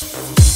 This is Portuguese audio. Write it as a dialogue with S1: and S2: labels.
S1: Música